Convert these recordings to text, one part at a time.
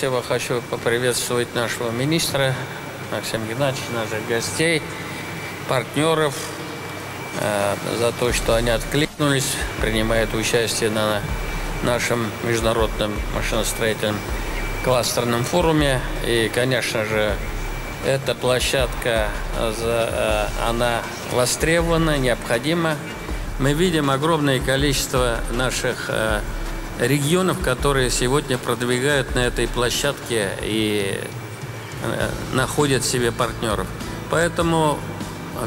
всего хочу поприветствовать нашего министра Максима Геннадьевича, наших гостей, партнеров, э, за то, что они откликнулись, принимают участие на нашем международном машиностроительном кластерном форуме. И, конечно же, эта площадка, э, она востребована, необходима. Мы видим огромное количество наших э, регионов, которые сегодня продвигают на этой площадке и э, находят себе партнеров. Поэтому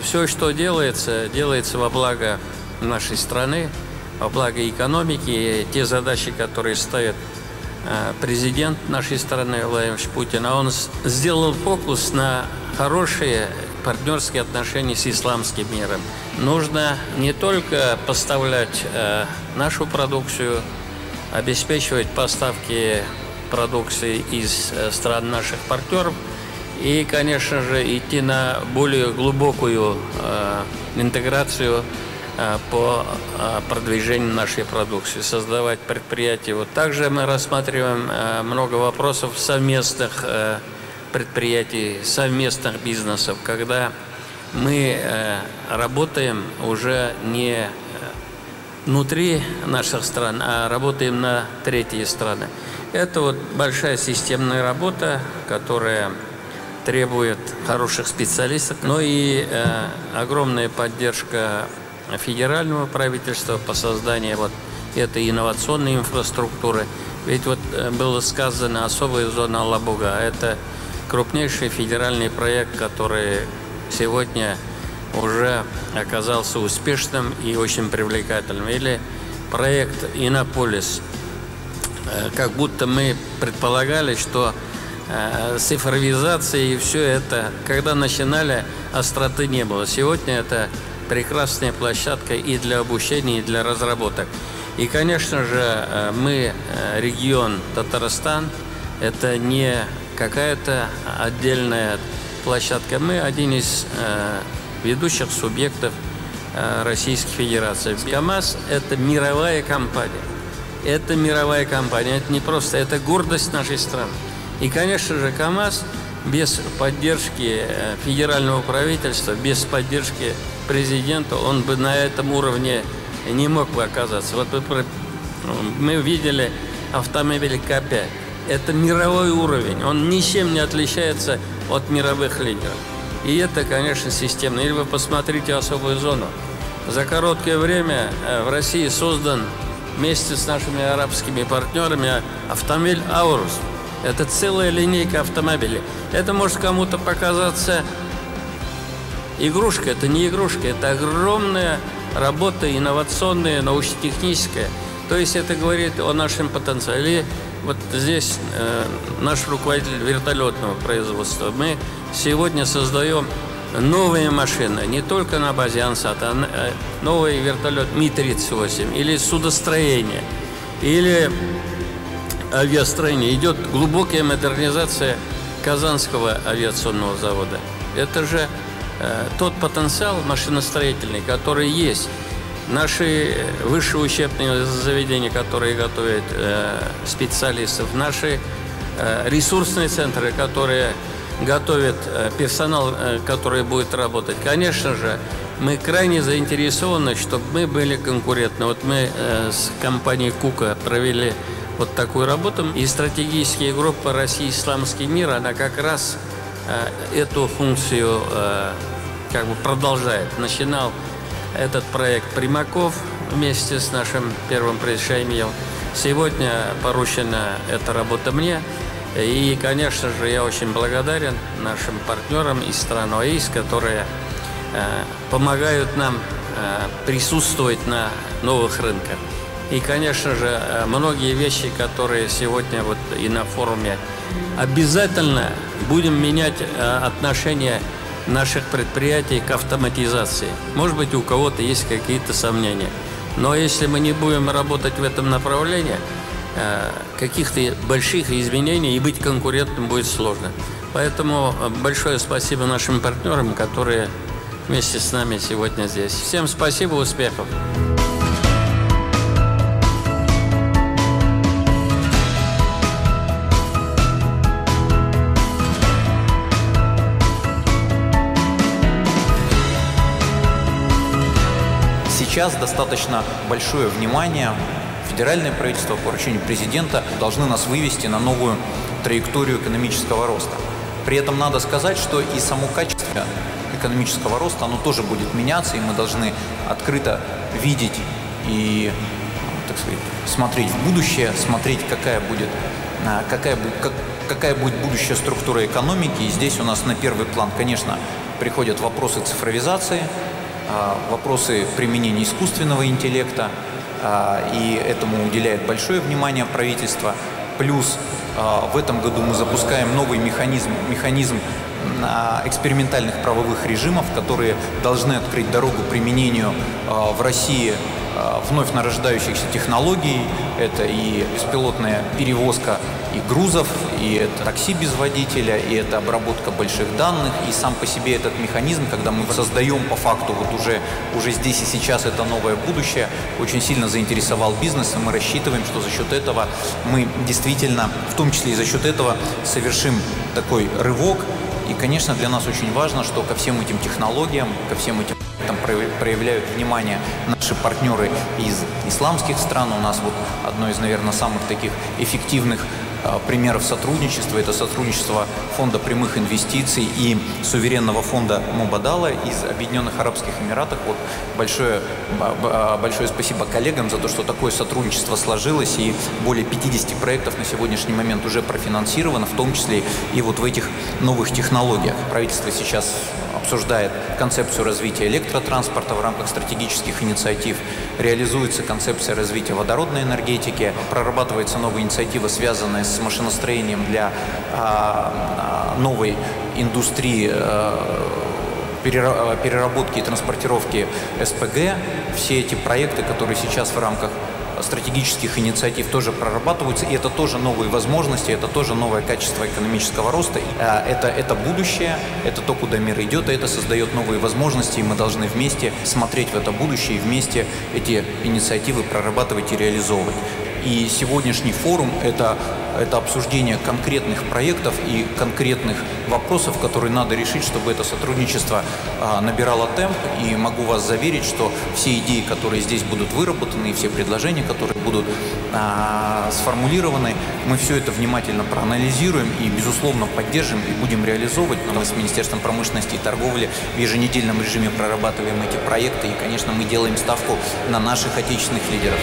все, что делается, делается во благо нашей страны, во благо экономики. И те задачи, которые ставит Э, президент нашей страны Владимир Путин, а он сделал фокус на хорошие партнерские отношения с исламским миром. Нужно не только поставлять э, нашу продукцию, обеспечивать поставки продукции из э, стран наших партнеров и, конечно же, идти на более глубокую э, интеграцию Э, по продвижению нашей продукции, создавать предприятия. Вот также мы рассматриваем много вопросов совместных предприятий, совместных бизнесов, когда мы работаем уже не внутри наших стран, а работаем на третьи страны. Это вот большая системная работа, которая требует хороших специалистов, но и э, огромная поддержка федерального правительства по созданию вот этой инновационной инфраструктуры. Ведь вот э, было сказано особая зона Алабуга. Это крупнейший федеральный проект, который сегодня уже оказался успешным и очень привлекательным. Или проект Иннополис. Э, как будто мы предполагали, что э, цифровизация и все это, когда начинали, остроты не было. Сегодня это прекрасная площадка и для обучения, и для разработок. И, конечно же, э, мы, регион Татарстан, это не какая-то отдельная площадка. Мы один из ведущих субъектов Российской Федерации. КАМАЗ – это мировая компания. Это мировая компания. Это не просто, это гордость нашей страны. И, конечно же, КАМАЗ без поддержки федерального правительства, без поддержки президента, он бы на этом уровне не мог бы оказаться. Вот мы видели автомобиль К5. Это мировой уровень. Он ничем не отличается от мировых лидеров. И это, конечно, системно. Или вы посмотрите особую зону. За короткое время э, в России создан вместе с нашими арабскими партнерами автомобиль «Аурус». Это целая линейка автомобилей. Это может кому-то показаться Игрушка – это не игрушка, это огромная работа инновационная, научно-техническая. То есть это говорит о нашем потенциале. Вот здесь э, наш руководитель вертолетного производства. Мы сегодня создаем новые машины, не только на базе Ансат, а э, новый вертолет Ми-38 или судостроение, или авиастроение. Идет глубокая модернизация Казанского авиационного завода. Это же Э, тот потенциал машиностроительный, который есть. Наши высшие учебные заведения, которые готовят э, специалистов, наши э, ресурсные центры, которые готовят персонал, который будет работать. Конечно же, мы крайне заинтересованы, чтобы мы были конкурентны. Вот мы с компанией Кука провели вот такую работу. И стратегические группы России Исламский мир, она как раз эту функцию как бы продолжает. Начинал этот проект Примаков вместе с нашим первым предшественником. Сегодня поручена эта работа мне. И, конечно же, я очень благодарен нашим партнерам из стран ОАИС, которые э, помогают нам э, присутствовать на новых рынках. И, конечно же, э, многие вещи, которые сегодня вот и на форуме, обязательно будем менять э, отношения наших предприятий к автоматизации. Может быть, у кого-то есть какие-то сомнения. Но если мы не будем работать в этом направлении, э, каких-то больших изменений и быть конкурентным будет сложно. Поэтому э, большое спасибо нашим партнерам, которые вместе с нами сегодня здесь. Всем спасибо, успехов! Сейчас достаточно большое внимание федеральное правительство по поручению президента должны нас вывести на новую траекторию экономического роста. При этом надо сказать, что и само качество экономического роста, оно тоже будет меняться, и мы должны открыто видеть и так сказать, смотреть в будущее, смотреть, какая будет, а, какая, как, какая будет будущая структура экономики. И здесь у нас на первый план, конечно, приходят вопросы цифровизации, вопросы применения искусственного интеллекта, а, и этому уделяет большое внимание правительство. Плюс в этом году мы запускаем новый механизм, механизм экспериментальных правовых режимов, которые должны открыть дорогу применению в России вновь нарождающихся технологий. Это и беспилотная перевозка и грузов, и это такси без водителя, и это обработка больших данных, и сам по себе этот механизм, когда мы создаем по факту вот уже, уже здесь и сейчас это новое будущее, очень сильно заинтересовал бизнес, и мы рассчитываем, что за счет этого мы действительно, в том числе и за счет этого, совершим такой рывок. И, конечно, для нас очень важно, что ко всем этим технологиям, ко всем этим там проявляют внимание наши партнеры из исламских стран. У нас вот одно из, наверное, самых таких эффективных а, примеров сотрудничества. Это сотрудничество Фонда прямых инвестиций и суверенного фонда Мубадала из Объединенных Арабских Эмиратов. Вот большое, а, большое спасибо коллегам за то, что такое сотрудничество сложилось, и более 50 проектов на сегодняшний момент уже профинансировано, в том числе и вот в этих новых технологиях. Правительство сейчас обсуждает концепцию развития электротранспорта в рамках стратегических инициатив, реализуется концепция развития водородной энергетики, прорабатывается новая инициатива, связанная с машиностроением для а, а, новой индустрии а, переработки и транспортировки СПГ. Все эти проекты, которые сейчас в рамках стратегических инициатив тоже прорабатываются, и это тоже новые возможности, это тоже новое качество экономического роста. А, это, это будущее, это то, куда мир идет, и это создает новые возможности, и мы должны вместе смотреть в это будущее и вместе эти инициативы прорабатывать и реализовывать. И сегодняшний форум – это, это обсуждение конкретных проектов и конкретных вопросов, которые надо решить, чтобы это сотрудничество а, набирало темп. И могу вас заверить, что все идеи, которые здесь будут выработаны, и все предложения, которые будут а, сформулированы, мы все это внимательно проанализируем и, безусловно, поддержим и будем реализовывать. Но мы с Министерством промышленности и торговли в еженедельном режиме прорабатываем эти проекты. И, конечно, мы делаем ставку на наших отечественных лидеров.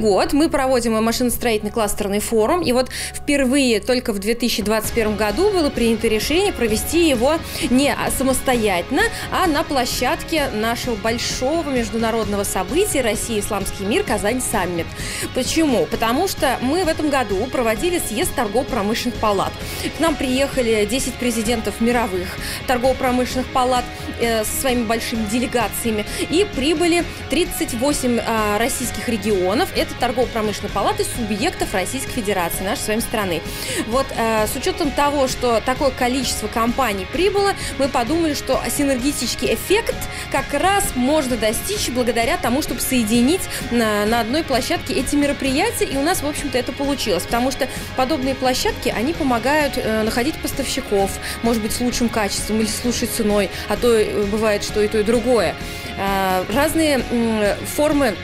Год мы проводим машиностроительный кластерный форум, и вот впервые только в 2021 году было принято решение провести его не самостоятельно, а на площадке нашего большого международного события «Россия. Исламский мир. Казань. Саммит». Почему? Потому что мы в этом году проводили съезд торгово-промышленных палат. К нам приехали 10 президентов мировых торгово-промышленных палат э, со своими большими делегациями, и прибыли 38 э, российских регионов. Это это торгово-промышленной палаты субъектов Российской Федерации, нашей с вами страны. Вот э, с учетом того, что такое количество компаний прибыло, мы подумали, что синергетический эффект как раз можно достичь благодаря тому, чтобы соединить на, на одной площадке эти мероприятия, и у нас, в общем-то, это получилось, потому что подобные площадки, они помогают э, находить поставщиков, может быть, с лучшим качеством или с лучшей ценой, а то э, бывает, что и то, и другое. Э, разные э, формы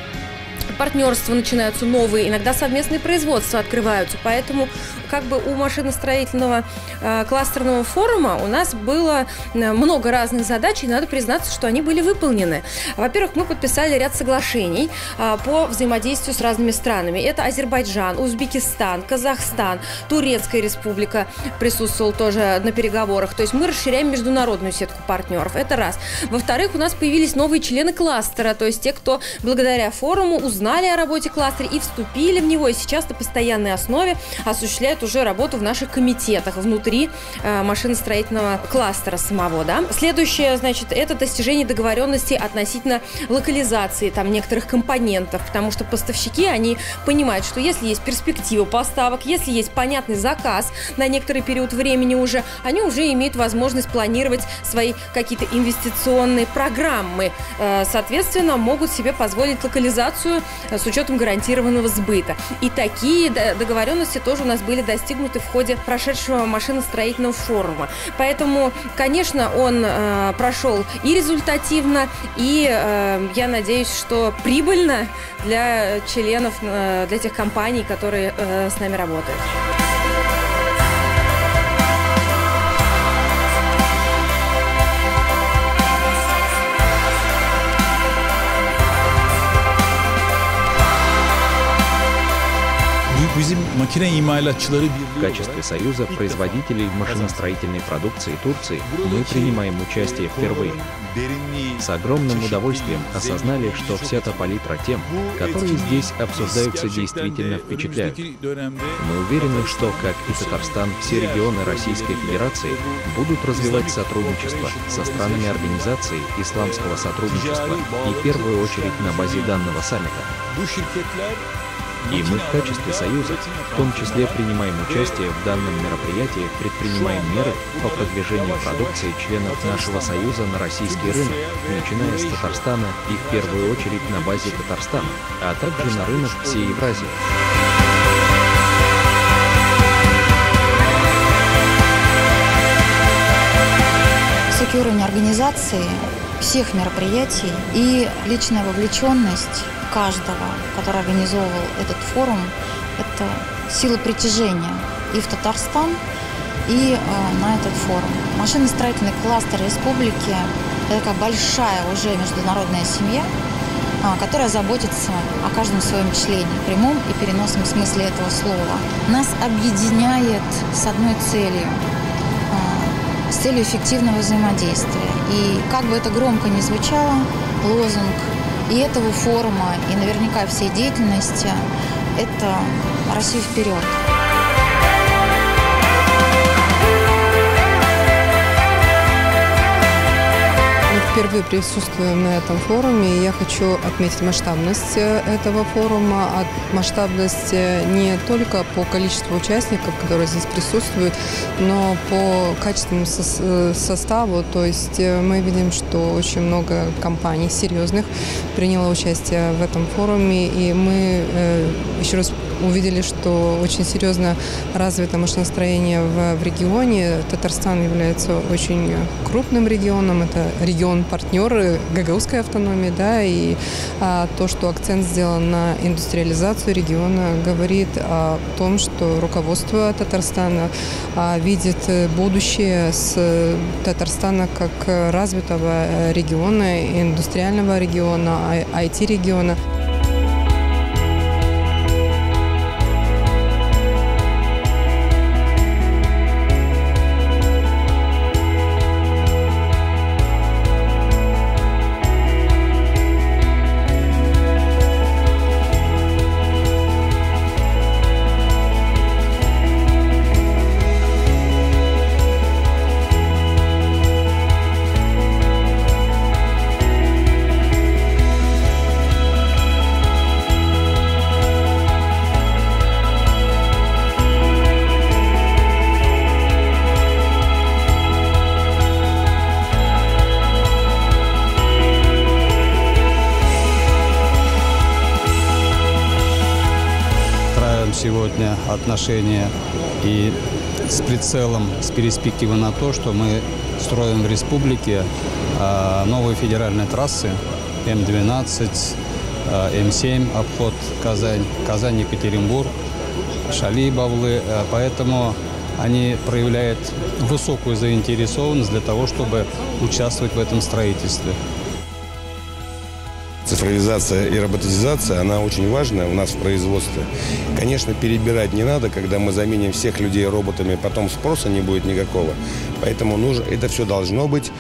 партнерства начинаются новые, иногда совместные производства открываются. Поэтому как бы у машиностроительного э, кластерного форума у нас было э, много разных задач, и надо признаться, что они были выполнены. Во-первых, мы подписали ряд соглашений э, по взаимодействию с разными странами. Это Азербайджан, Узбекистан, Казахстан, Турецкая республика присутствовал тоже на переговорах. То есть мы расширяем международную сетку партнеров. Это раз. Во-вторых, у нас появились новые члены кластера, то есть те, кто благодаря форуму узнал узнали о работе кластера и вступили в него, и сейчас на постоянной основе осуществляют уже работу в наших комитетах внутри э, машиностроительного кластера самого. Да? Следующее, значит, это достижение договоренности относительно локализации там некоторых компонентов, потому что поставщики, они понимают, что если есть перспектива поставок, если есть понятный заказ на некоторый период времени уже, они уже имеют возможность планировать свои какие-то инвестиционные программы. Э, соответственно, могут себе позволить локализацию э, с учетом гарантированного сбыта. И такие договоренности тоже у нас были достигнуты в ходе прошедшего машиностроительного форума. Поэтому, конечно, он э, прошел и результативно, и э, я надеюсь, что прибыльно для членов, э, для тех компаний, которые э, с нами работают. В качестве союза производителей машиностроительной продукции Турции мы принимаем участие впервые. С огромным удовольствием осознали, что вся та палитра тем, которые здесь обсуждаются, действительно впечатляют. Мы уверены, что, как и Татарстан, все регионы Российской Федерации будут развивать сотрудничество со странами организации исламского сотрудничества и в первую очередь на базе данного саммита. И мы в качестве Союза в том числе принимаем участие в данном мероприятии, предпринимаем меры по продвижению продукции членов нашего Союза на российский рынок, начиная с Татарстана и в первую очередь на базе Татарстана, а также на рынок всей Евразии. Высокий уровень организации всех мероприятий и личная вовлеченность каждого, который организовывал этот форум, это сила притяжения и в Татарстан, и э, на этот форум. Машиностроительный кластер республики – это такая большая уже международная семья, э, которая заботится о каждом своем члене, прямом и переносном смысле этого слова. Нас объединяет с одной целью э, – с целью эффективного взаимодействия. И как бы это громко ни звучало, лозунг и этого форума, и наверняка всей деятельности – это Россия вперед. Впервые присутствуем на этом форуме, и я хочу отметить масштабность э, этого форума, масштабность э, не только по количеству участников, которые здесь присутствуют, но по качественному э, составу. То есть мы видим, что очень много компаний серьезных приняло участие в этом форуме, и мы еще раз увидели, что очень серьезно развито машиностроение в, в регионе. Татарстан является очень крупным регионом, это регион-партнер гагаузской автономии, да, и а, то, что акцент сделан на индустриализацию региона, говорит о том, что руководство Татарстана а, видит будущее с Татарстана как развитого региона, индустриального региона, IT-региона. Отношения и с прицелом, с перспективой на то, что мы строим в республике а, новые федеральные трассы М12, М7, обход Казань, Казань-Екатеринбург, Шали-Бавлы. А, поэтому они проявляют высокую заинтересованность для того, чтобы участвовать в этом строительстве. Цифровизация и роботизация, она очень важная у нас в производстве. Конечно, перебирать не надо, когда мы заменим всех людей роботами, потом спроса не будет никакого. Поэтому нужно, это все должно быть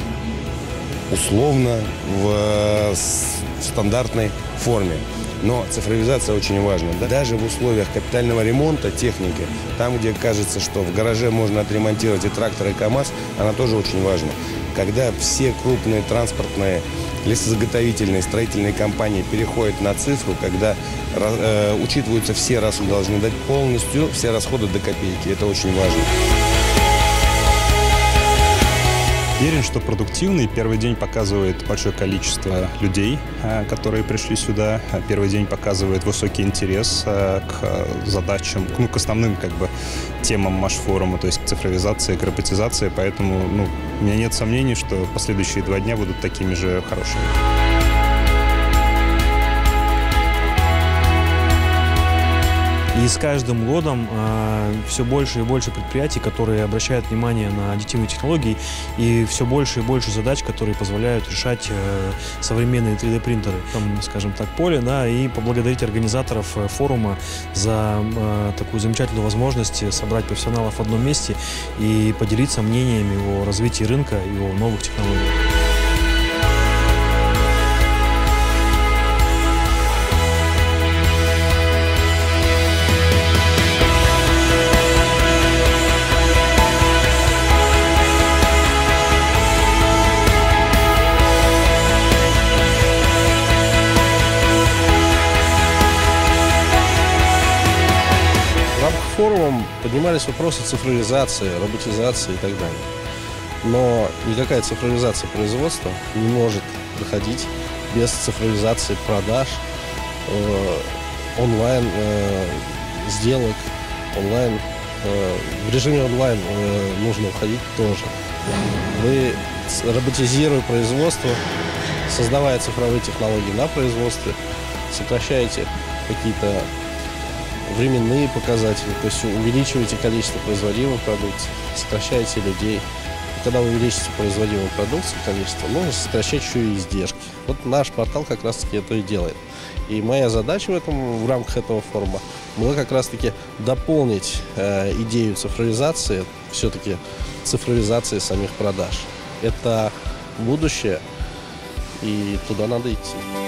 условно в, в стандартной форме. Но цифровизация очень важна. Даже в условиях капитального ремонта техники, там, где кажется, что в гараже можно отремонтировать и трактор, и КАМАЗ, она тоже очень важна. Когда все крупные транспортные лесозаготовительные строительные компании переходят на цифру, когда э, учитываются все расходы, должны дать полностью все расходы до копейки. Это очень важно. Уверен, что продуктивный. Первый день показывает большое количество людей, э, которые пришли сюда. Первый день показывает высокий интерес э, к задачам, ну, к основным как бы темам Маш-форума, то есть к роботизации. Поэтому ну, у меня нет сомнений, что последующие два дня будут такими же хорошими. И с каждым годом э, все больше и больше предприятий, которые обращают внимание на аддитивные технологии, и все больше и больше задач, которые позволяют решать э, современные 3D-принтеры. Там, скажем так, поле, да, и поблагодарить организаторов э, форума за э, такую замечательную возможность собрать профессионалов в одном месте и поделиться мнениями о развитии рынка и о новых технологиях. Поднимались вопросы цифровизации, роботизации и так далее. Но никакая цифровизация производства не может проходить без цифровизации продаж, э, онлайн э, сделок, онлайн. Э, в режиме онлайн э, нужно уходить тоже. Вы, роботизируя производство, создавая цифровые технологии на производстве, сокращаете какие-то временные показатели, то есть увеличиваете количество производимой продукции, сокращаете людей. И когда увеличите производимую продукцию, количество, можно сокращать еще и издержки. Вот наш портал как раз-таки это и делает. И моя задача в, этом, в рамках этого форума была как раз-таки дополнить э, идею цифровизации, все-таки цифровизации самих продаж. Это будущее, и туда надо идти.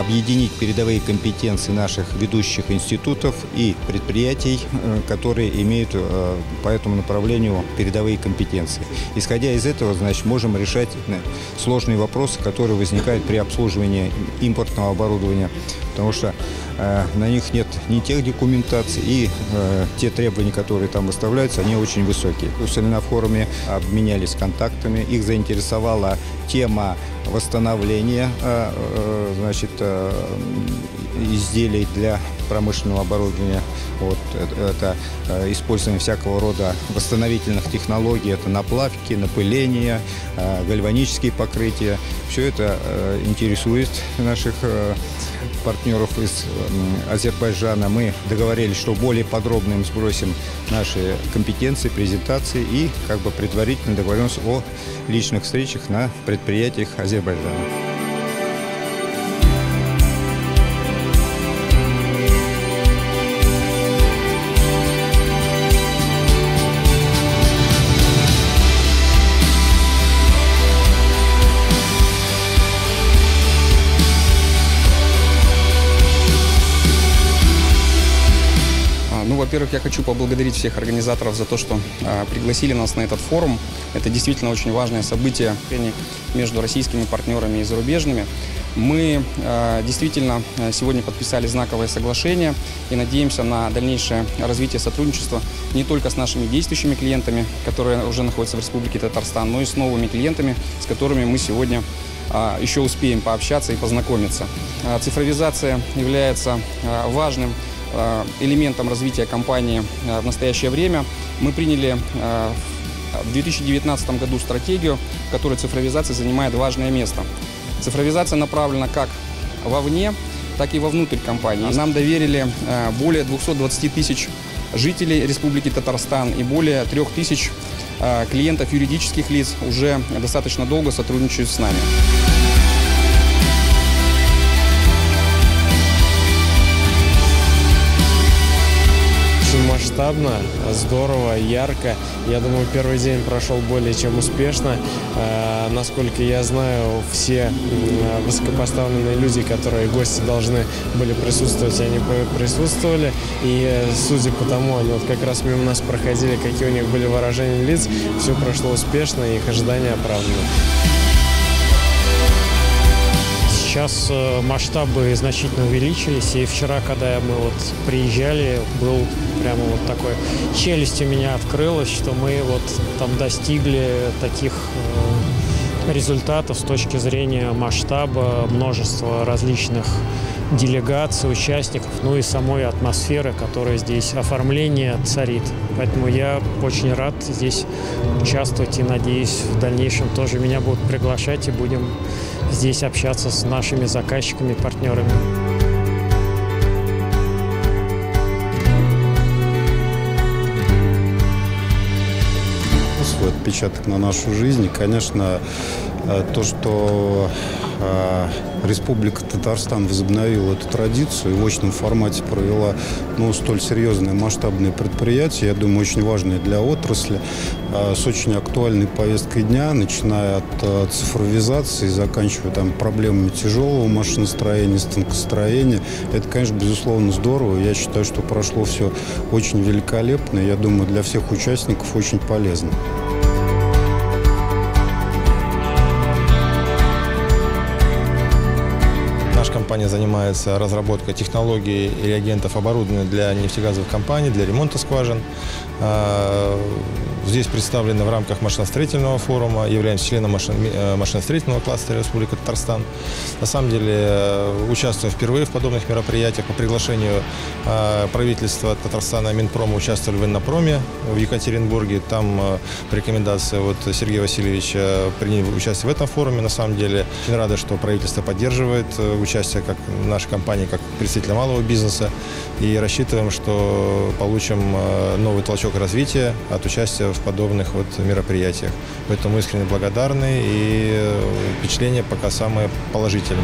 Объединить передовые компетенции наших ведущих институтов и предприятий, э, которые имеют э, по этому направлению передовые компетенции. Исходя из этого, значит, можем решать э, сложные вопросы, которые возникают при обслуживании импортного оборудования, потому что на них нет ни тех документаций, и э, те требования, которые там выставляются, они очень высокие. На форуме обменялись контактами, их заинтересовала тема восстановления э, э, значит, э, изделий для промышленного оборудования. Вот, это, это использование всякого рода восстановительных технологий, это наплавки, напыление, гальванические покрытия. Все это интересует наших партнеров из Азербайджана. Мы договорились, что более подробно им сбросим наши компетенции, презентации и как бы предварительно договоримся о личных встречах на предприятиях Азербайджана. Во-первых, я хочу поблагодарить всех организаторов за то, что э, пригласили нас на этот форум. Это действительно очень важное событие между российскими партнерами и зарубежными. Мы э, действительно сегодня подписали знаковое соглашение и надеемся на дальнейшее развитие сотрудничества не только с нашими действующими клиентами, которые уже находятся в Республике Татарстан, но и с новыми клиентами, с которыми мы сегодня еще успеем пообщаться и познакомиться. Цифровизация является важным Э, элементом развития компании э, в настоящее время. Мы приняли э, в 2019 году стратегию, в которой цифровизация занимает важное место. Цифровизация направлена как вовне, так и вовнутрь компании. Нам доверили более 220 тысяч жителей Республики Татарстан и более 3 тысяч клиентов юридических лиц уже достаточно долго сотрудничают с нами. Масштабно, здорово, ярко. Я думаю, первый день прошел более чем успешно. Э, насколько я знаю, все высокопоставленные люди, которые гости должны были присутствовать, они присутствовали. И судя по тому, они вот как раз мимо нас проходили, какие у них были выражения лиц, все прошло успешно, и их ожидания оправданы. Сейчас э, масштабы значительно увеличились, и вчера, когда мы вот приезжали, был прямо вот такой челюсть у меня открылась, что мы вот там достигли таких э, результатов с точки зрения масштаба, множества различных делегаций, участников, ну и самой атмосферы, которая здесь оформление царит. Поэтому я очень рад здесь участвовать и надеюсь в дальнейшем тоже меня будут приглашать и будем здесь общаться с нашими заказчиками, партнерами. Свой отпечаток на нашу жизнь. Конечно, то, что э, Республика Татарстан возобновила эту традицию и в очном формате провела ну, столь серьезное масштабное предприятие, я думаю, очень важное для отрасли, а, с очень актуальной повесткой дня, начиная от цифровизации, заканчивая там проблемами тяжелого машиностроения, станкостроения. Это, конечно, безусловно здорово. Я считаю, что прошло все очень великолепно. Я думаю, для всех участников очень полезно. Компания занимается разработкой технологий и реагентов оборудования для нефтегазовых компаний, для ремонта скважин. Здесь представлены в рамках машиностроительного форума, являемся членом э, машиностроительного кластера Республики Татарстан. На самом деле э, участвуем впервые в подобных мероприятиях. По приглашению а, правительства Татарстана Минпрома участвовали в Иннопроме в Екатеринбурге. Там э, по рекомендации вот Сергея Васильевича приняли участие в этом форуме. На самом деле очень рада, что правительство поддерживает участие как нашей компании, как представителя малого бизнеса. И рассчитываем, что получим новый толчок развития от участия в подобных вот мероприятиях. Поэтому искренне благодарны и э, впечатления пока самые положительные.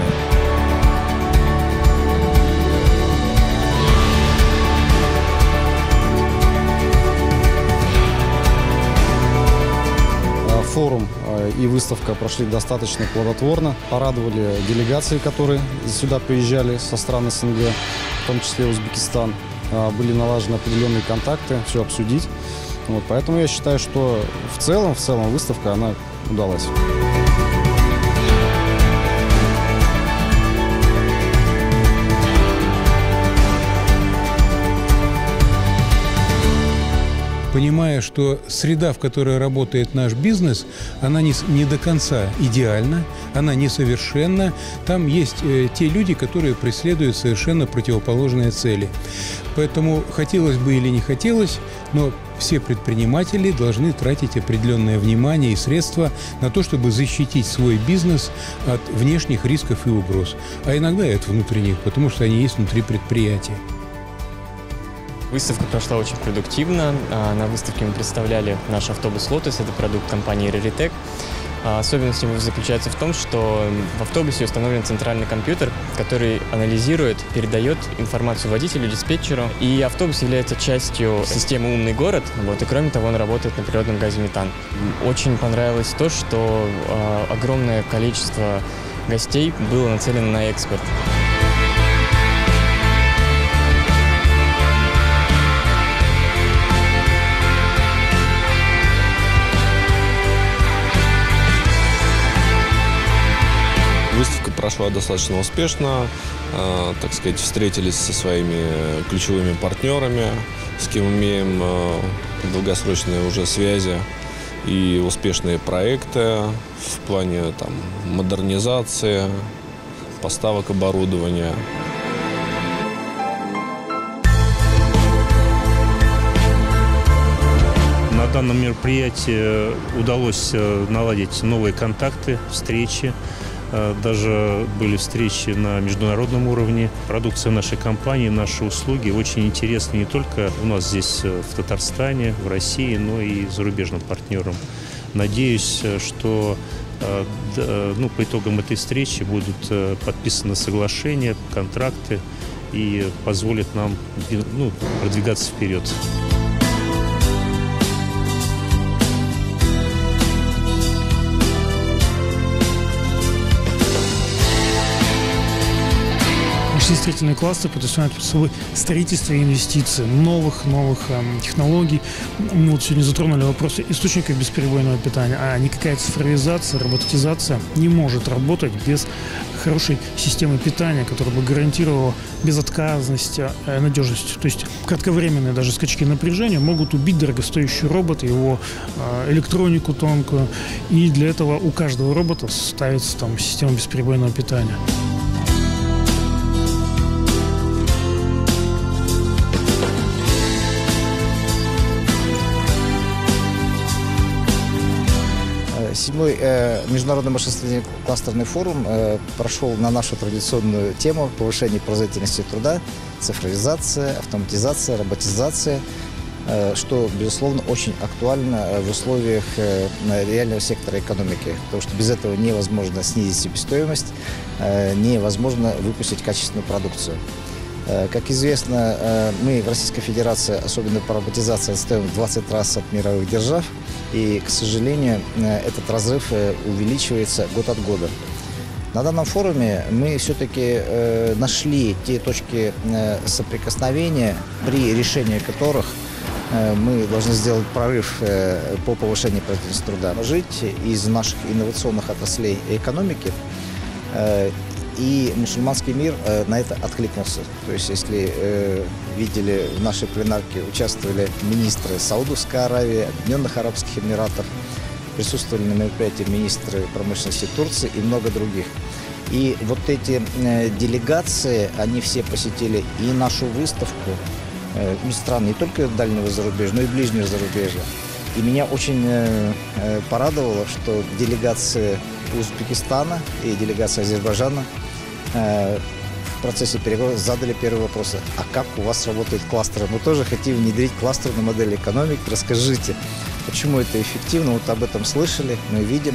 А, форум а, и выставка прошли достаточно плодотворно. Порадовали делегации, которые сюда приезжали со стран СНГ, в том числе Узбекистан. А, были налажены определенные контакты, все обсудить. Вот, поэтому я считаю, что в целом, в целом выставка, она удалась. Понимая, что среда, в которой работает наш бизнес, она не, не до конца идеальна, она несовершенна. Там есть э, те люди, которые преследуют совершенно противоположные цели. Поэтому хотелось бы или не хотелось, но все предприниматели должны тратить определенное внимание и средства на то, чтобы защитить свой бизнес от внешних рисков и угроз. А иногда и от внутренних, потому что они есть внутри предприятия. Выставка прошла очень продуктивно. А, на выставке мы представляли наш автобус «Лотос». Это продукт компании «Раритек». А, особенность его заключается в том, что в автобусе установлен центральный компьютер, который анализирует, передает информацию водителю, диспетчеру. И автобус является частью системы «Умный город». Вот, и кроме того, он работает на природном газе метан. Очень понравилось то, что э, огромное количество гостей было нацелено на экспорт. Прошла достаточно успешно. Э, так сказать, встретились со своими ключевыми партнерами, с кем имеем э, долгосрочные уже связи и успешные проекты в плане там, модернизации, поставок оборудования. На данном мероприятии удалось э, наладить новые контакты, встречи. Э, даже были встречи на международном уровне. Продукция нашей компании, наши услуги очень интересны не только у нас здесь э, в Татарстане, в России, но и зарубежным партнерам. Надеюсь, э, что ну, по итогам этой встречи будут подписаны соглашения, контракты и позволит нам ну, продвигаться вперед. Машиностроительный кластер подразумевает под собой строительство и инвестиции новых-новых эм, технологий. Мы вот сегодня затронули вопросы источников бесперебойного питания, а никакая цифровизация, роботизация не может работать без хорошей системы питания, которая бы гарантировала безотказность, э, надежность. То есть кратковременные даже скачки напряжения могут убить дорогостоящий робот, его э, электронику тонкую. И для этого у каждого робота ставится там система бесперебойного питания. Седьмой э, международный машиностроительный кластерный форум э, прошел на нашу традиционную тему повышения производительности труда, цифровизация, автоматизация, роботизация, э, что, безусловно, очень актуально в условиях реального сектора экономики, потому что без этого невозможно снизить себестоимость, невозможно выпустить качественную продукцию. Э, как известно, э, мы в Российской Федерации, особенно по роботизации, отстаем в 20 раз от мировых держав. И, к сожалению, э, этот разрыв увеличивается год от года. На данном форуме мы все-таки нашли те точки соприкосновения, при решении которых мы должны сделать прорыв по повышению производительности труда. Жить из наших инновационных отраслей экономики и мусульманский мир э, на это откликнулся. То есть, если э, видели в нашей пленарке, участвовали министры Саудовской Аравии, Объединенных Арабских Эмиратов, присутствовали на мероприятии министры промышленности Турции и много других. И вот эти э, делегации, они все посетили и нашу выставку, э, из стран не только дальнего зарубежья, но и ближнего зарубежья. И меня очень порадовало, что делегации Узбекистана и делегация Азербайджана Э, в процессе переговоров задали первый вопрос. А как у вас работают кластеры? Мы тоже хотим внедрить кластерную модель экономики. Расскажите, почему это эффективно? Вот об этом слышали, мы видим,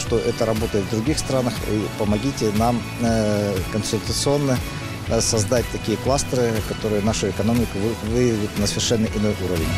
что это работает в других странах. И помогите нам э, консультационно э, создать такие кластеры, которые нашу экономику выведут на совершенно иной уровень.